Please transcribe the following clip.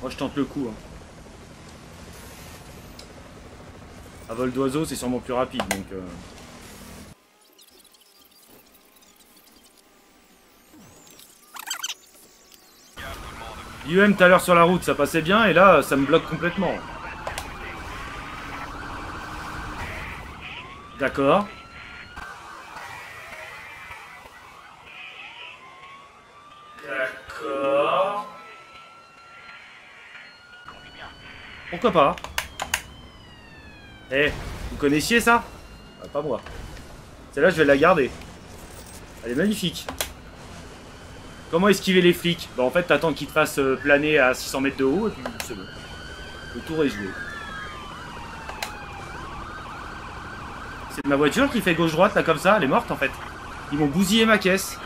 Moi je tente le coup. Hein. À vol d'oiseau, c'est sûrement plus rapide, donc... UM tout à l'heure sur la route, ça passait bien, et là, ça me bloque complètement. D'accord. D'accord. Pourquoi pas Eh, vous connaissiez ça ah, Pas moi. Celle-là, je vais la garder. Elle est magnifique. Comment esquiver les flics Bah en fait, t'attends qu'ils te fassent euh, planer à 600 mètres de haut, et puis c'est bon. Le tour est joué. C'est ma voiture qui fait gauche-droite, là, comme ça. Elle est morte, en fait. Ils m'ont bousillé ma caisse.